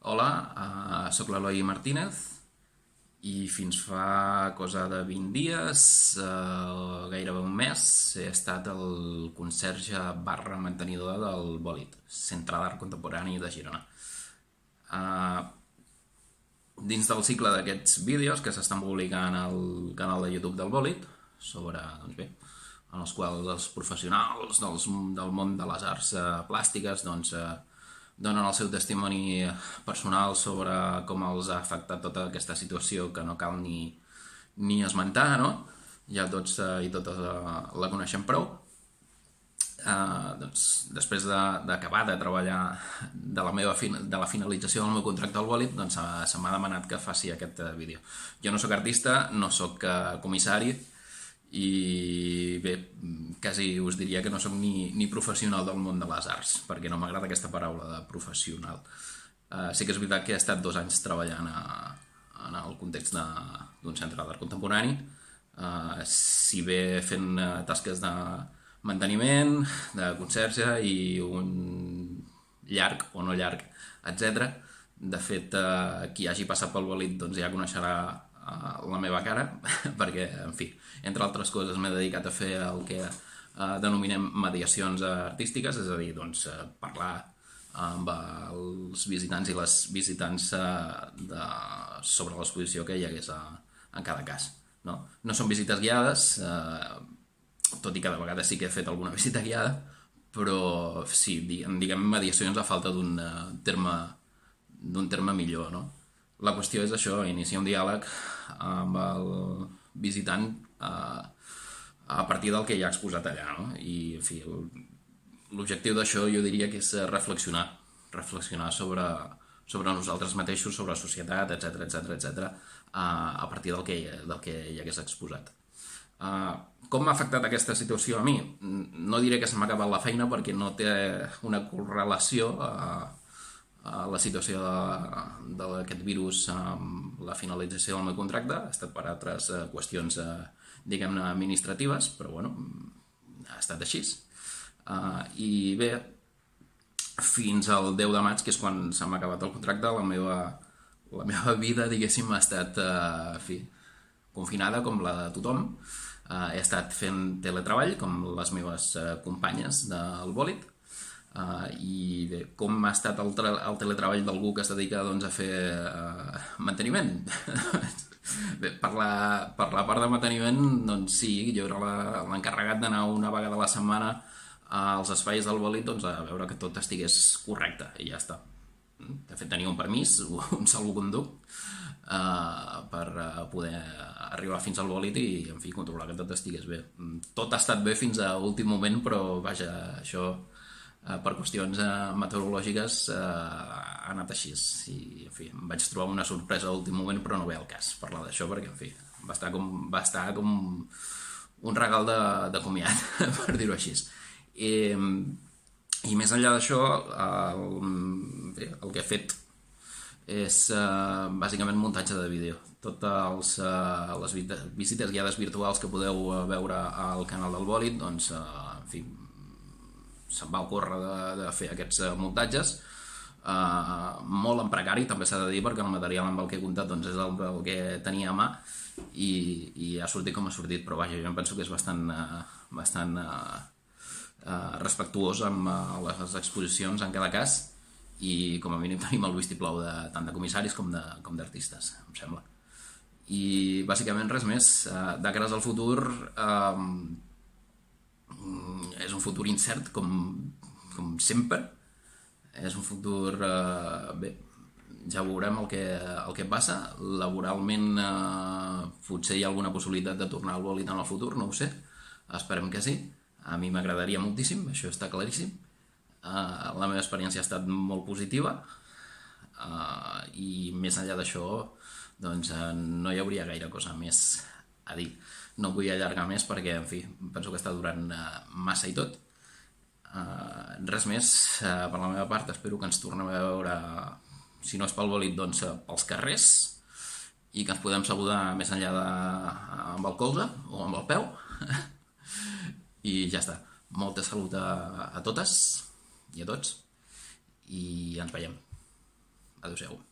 Hola, uh, sóc l'Eloi Martínez i fins fa cosa de 20 dies, uh, gairebé un mes, he estat el conserge barra mantenidor del Bòlit, Centre d'Art Contemporani de Girona. Uh, dins del cicle d'aquests vídeos que s'estan publicant al canal de YouTube del Bòlit, sobre, doncs bé, en els quals els professionals del món de les arts plàstiques doncs, donen el seu testimoni personal sobre com els ha afectat tota aquesta situació que no cal ni, ni esmentar, no? Ja tots eh, i totes eh, la coneixem prou. Eh, doncs, després d'acabar de, de treballar de la, meva fin de la finalització del meu contracte al Bòlit, doncs se, se m'ha demanat que faci aquest eh, vídeo. Jo no sóc artista, no sóc eh, comissari, i quasi us diria que no sóc ni, ni professional del món de les arts, perquè no m'agrada aquesta paraula de professional. Uh, sí que és veritat que he estat dos anys treballant a, en el context d'un centre d'art contemporani, uh, si bé fent uh, tasques de manteniment, de conserge i un llarg o no llarg, etc. De fet, uh, qui hagi passat pel bolit doncs ja coneixerà la meva cara, perquè, en fi, entre altres coses m'he dedicat a fer el que eh, denominem mediacions artístiques, és a dir, doncs, eh, parlar amb els visitants i les visitants eh, de, sobre l'exposició que hi hagués a, en cada cas. No, no són visites guiades, eh, tot i que de vegades sí que he fet alguna visita guiada, però sí, diguem mediacions a falta d'un terme d'un terme millor, no? La qüestió és això, iniciar un diàleg amb el visitant eh, a partir del que ja ha exposat allà, no? I, en fi, l'objectiu d'això jo diria que és reflexionar, reflexionar sobre, sobre nosaltres mateixos, sobre la societat, etc etc etc a partir del que, del que ja hagués exposat. Uh, com m'ha afectat aquesta situació a mi? No diré que se m'ha acabat la feina perquè no té una correlació uh, la situació d'aquest virus amb la finalització del meu contracte, ha estat per altres eh, qüestions, eh, diguem-ne, administratives, però bueno, ha estat així. Uh, I bé, fins al 10 de maig, que és quan se m'ha acabat el contracte, la meva, la meva vida, diguéssim, ha estat, uh, fi, confinada com la de tothom. Uh, he estat fent teletreball, com les meves uh, companyes del bòlit, Uh, I bé, com ha estat el, el teletreball d'algú que es dedica doncs, a fer uh, manteniment? bé, per, la, per la part de manteniment, doncs sí, jo era l'encarregat d'anar una vegada a la setmana als espais del bolit doncs, a veure que tot estigués correcte i ja està. De fet, tenia un permís, un salvoconduct, uh, per uh, poder arribar fins al bolit i, en fi, controlar que tot estigués bé. Tot ha estat bé fins a últim moment, però, vaja, això eh, per qüestions eh, meteorològiques eh, ha anat així. I en fi, em vaig trobar una sorpresa a l'últim moment però no ve al cas parlar d'això perquè en fi, va estar com, va estar com un regal de, de comiat per dir-ho així. I, i més enllà d'això el, el que he fet és eh, bàsicament muntatge de vídeo. Totes eh, les visites guiades virtuals que podeu veure al canal del Bòlit doncs, eh, en fi, se'm va ocórrer de, de fer aquests uh, muntatges uh, molt en precari també s'ha de dir perquè el material amb el que he comptat doncs, és el, el que tenia a mà i, i ha sortit com ha sortit però vaja, jo em penso que és bastant, uh, bastant uh, uh, respectuós amb uh, les exposicions en cada cas i com a mínim tenim el vistiplau de, tant de comissaris com d'artistes, em sembla. I bàsicament res més. Uh, de cares al futur, uh, és un futur incert com, com sempre és un futur eh, bé, ja veurem el que, el que passa. Laboralment eh, potser hi ha alguna possibilitat de tornar al bòlit en el futur no ho sé, esperem que sí. A mi m'agradaria moltíssim, això està claríssim. Eh, la meva experiència ha estat molt positiva. Eh, i més enllà d'això doncs eh, no hi hauria gaire cosa més a dir. No vull allargar més perquè, en fi, penso que està durant uh, massa i tot. Res més, uh, per la meva part, espero que ens tornem a veure, si no és pel bolit, doncs uh, pels carrers, i que ens podem saludar més enllà de, uh, amb el colze o amb el peu. I ja està. Molta salut a, a totes i a tots, i ens veiem. Adéu-siau.